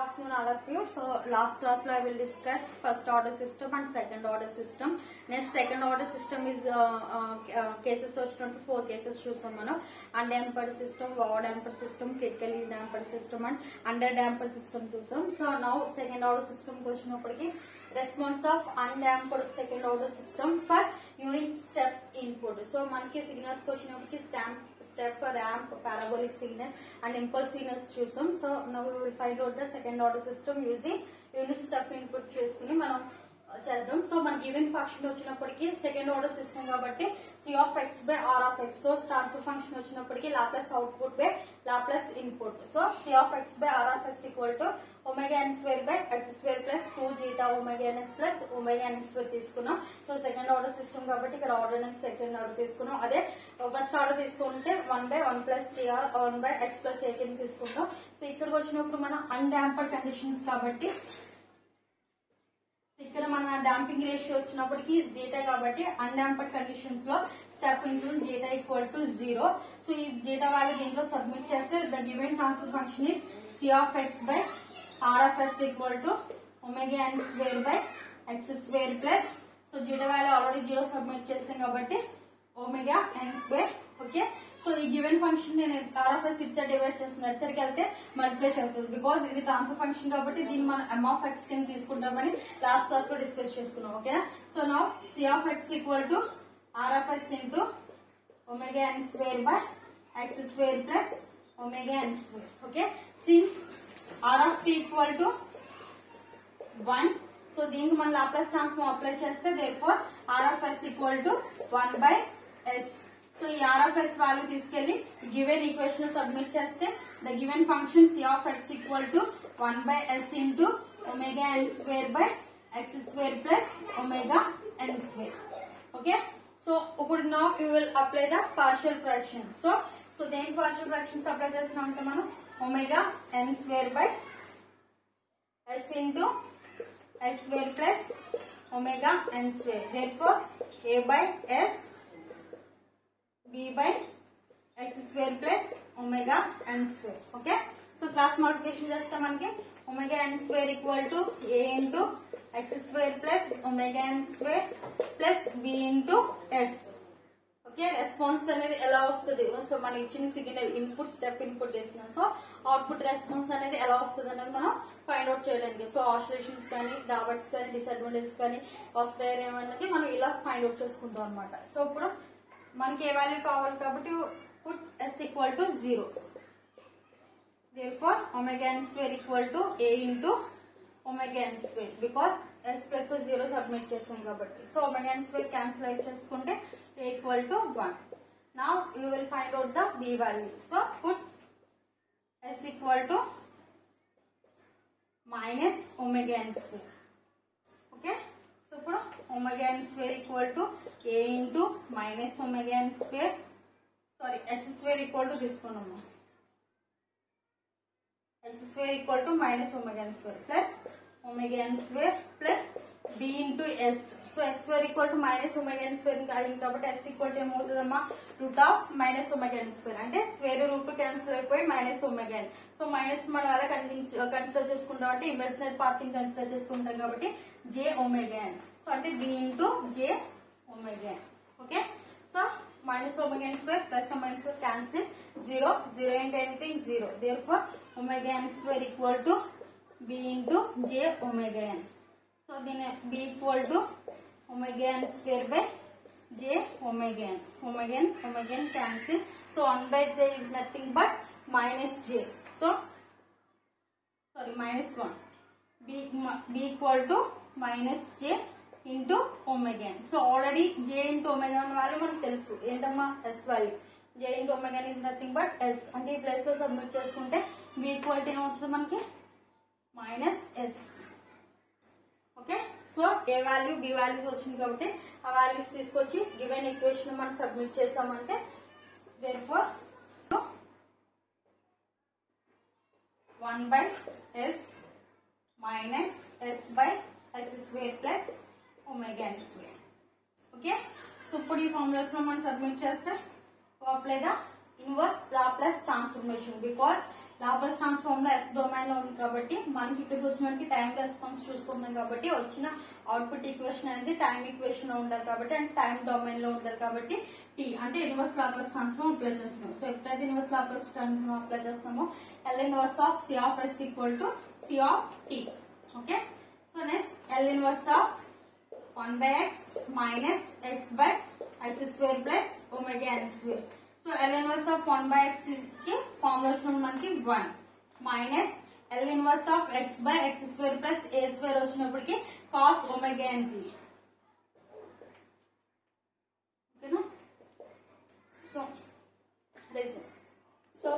Afternoon all of you so last క్లాస్లో I will discuss first order system and second order system next second order system is cases వచ్చినట్టు four cases చూసాం మనం. And damper system వా damper system critically damper system and under damper system చూసాం so now second order system వచ్చినప్పటికీ response of an damper second order system for unit step input so మనకి signals వచ్చినప్పటికి stamp step ramp parabolic signal and impulse signals చూసాం. So now will find out the second order system using unit step input చేసుకుని మనం చేద్దాం. So మన given function వచ్చినప్పటికీ second order system కాబట్టి C of X by R of X so transfer function వచ్చినప్పటికీ Laplace output by Laplace input so C of X by R of X equal to omega N square by X square plus two zeta omega N S plus omega N square తీసుకున్నాం. So second order system కాబట్టి ఇక్కడ order అనేది second order తీసుకున్నాం. అదే first order తీసుకుంటే one by one plus T R one by X plus A కింద తీసుకుంటాం. So ఇక్కడికి వచ్చినప్పుడు మనం అన్డాంపర్ కండిషన్స్ కాబట్టి డాంపింగ్ రేషియో వచ్చినప్పటికి జీటా కాబట్టి అన్డాంపర్డ్ కండిషన్స్లో step include zeta equal to zero so ఈ జీటా వాల్యూ దీంట్లో సబ్మిట్ చేస్తే the given transfer function is C of X by R of S equal to omega N square by X square plus so zeta value already zero submit చేస్తాం కాబట్టి omega N square okay so ఈ given function నేను R of S it's divide చేస్తున్నాను వచ్చరికి వెళ్తే multiply అవుతుంది because ఇది transfer function కాబట్టి దీన్ని మనం ఎమ్ ఆఫ్ ఎక్స్ కింద తీసుకుంటామని లాస్ట్ క్లాస్లో డిస్కస్ చేసుకున్నాం ఓకేనా సో నా C of X equal to R of S into omega N square by X square plus omega N square okay since R of T equal to one so దీనికి మనం Laplace transform apply చేస్తే therefore R of S equal to one by S so ఈ R of S value తీసుకెళ్ళి given equation submit చేస్తే the given function C of X equal to one by S into omega N square by X square plus omega N square okay so ఇప్పుడు నా you will apply the partial fraction so so దేనికి partial fractions apply చేస్తున్నాం అంటే మనం omega N square by S into s square plus omega n square. Therefore, a by s, b by x square plus omega N square okay so cross multiplication చేస్తే మనకి omega N square equal to A into X square plus omega N square plus B into S okay response అనేది ఎలా వస్తుంది? So మనం ఇచ్చిన signal input step input చేస్తున్నాం. So output response అనేది ఎలా వస్తుంది అనేది మనం ఫైండ్ అవుట్ చేయడానికి. సో ఆసిలేషన్స్ కానీ డాబర్ట్స్ కానీ డిసడ్వాంటేజెస్ కానీ వస్తాయేమన్నది మనం ఇలా ఫైండ్ అవుట్ చేసుకుంటాం అనమాట సో ఇప్పుడు మనకి ఏ వాల్యూ కావాలి కాబట్టి put S equal to zero therefore omega n square equal to a into omega n square because s plus తో జీరో సబ్మిట్ చేస్తాం కాబట్టి so omega n square cancel అయితే చేసుకుంటే a equal to 1 now you will find out the b value so put s equal to minus omega n square okay so ఇప్పుడు omega n square equal to a into minus omega n square sorry x square equal to తీసుకున్నాము x square equal to minus omega n square plus omega n square plus b into s. So X square equal to minus omega N square కలిగింది కాబట్టి S equal to ఏమవుతుందమ్మా root of minus omega N square అంటే square root cancel అయిపోయి minus omega N so minus మన వాళ్ళ consider చేసుకుంటాం అంటే ఇమర్జినరీ పార్ట్ని consider చేసుకుంటాం కాబట్టి జే ఒమేగన్ సో అంటే B into J omega N okay so minus omega N square plus minus cancel zero zero into anything zero therefore omega N square equal to B into J omega N so దీని B equal to omega N square by J omega N. Omega N omega N cancel so one by J is nothing but minus J. So sorry minus one. B equal to minus J into omega N. So already J into omega N వాళ్ళు మనకు తెలుసు. ఏంటమ్మా? S value J into omega N is nothing but S అంటే ఈ ప్లేస్లో submit చేసుకుంటే B బీక్వల్ ఏమవుతుంది మనకి? Minus S okay? So A value B values వచ్చింది కాబట్టి ఆ వాల్యూస్ తీసుకొచ్చి గివెన్ ఈక్వేషన్ మనం సబ్మిట్ చేస్తామంటే therefore one by S minus S by X square plus omega N square okay? So ఇప్పుడు ఈ ఫార్ములాస్లో మనం సబ్మిట్ చేస్తే లేదా inverse Laplace transformation because Laplace ట్రాన్స్ఫార్మ్లో S డొమైన్లో ఉంది కాబట్టి మనకి ఇక్కడికి వచ్చినటువంటి టైం రెస్పాన్స్ చూసుకుంటున్నాం కాబట్టి వచ్చిన అవుట్పుట్ ఈక్వేషన్ అనేది టైం ఈక్వేషన్లో ఉండాలి కాబట్టి అండ్ టైం డొమైన్లో ఉండాలి కాబట్టి టీ అంటే ఇన్వర్స్ లాప్లాస్ ట్రాన్స్ఫార్మ్ అప్లై చేస్తున్నాం సో ఎప్పుడైతే ఇన్వర్స్ లాప్లాస్ ట్రాన్స్ఫార్మ్ అప్లై చేస్తామో L inverse of C of S equal to C of T okay so next L inverse of one by X minus X by X square plus omega N square So L inverse of 1 by x is కి formula వచ్చినప్పుడు మనకి 1 minus L inverse of x by x square plus a square వచ్చినప్పటికి cos omega n t. ఓకేనా so resume. So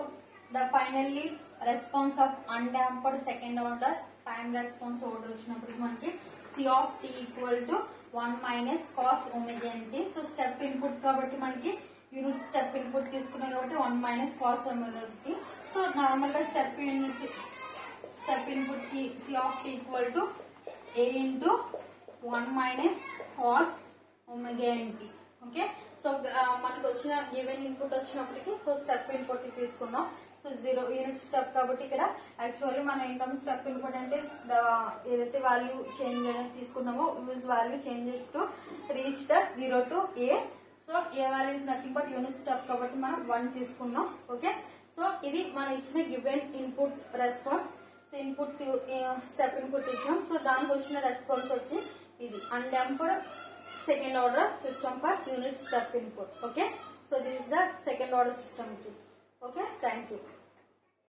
the finally response of undamped second order time response order వచ్చినప్పటికి మనకి C of t equal to 1 minus cos omega n t. So step input కాబట్టి మనకి unit step input తీసుకున్నాం కాబట్టి 1 minus cos omega so నార్మల్గా step unit step ఇన్పుట్కి of of t equal to a into 1 minus cos omega okay so uh, మనకు వచ్చిన given input వచ్చినప్పటికీ so step input తీసుకున్నాం. So zero unit step కాబట్టి ఇక్కడ actually మన ఇన్కమ్ స్టెప్ ఇన్పుట్ అంటే ఏదైతే వాల్యూ చేంజ్ అనేది తీసుకున్నామో use value changes to reach the zero to A so A value is nothing but unit step కాబట్టి మనం వన్ తీసుకున్నాం ఓకే సో ఇది మన ఇచ్చిన given input response so input step input ఇచ్చాం. సో దానికి వచ్చిన రెస్పాన్స్ వచ్చి ఇది. Undamped second order system for unit step input okay so this is the second order system key okay thank you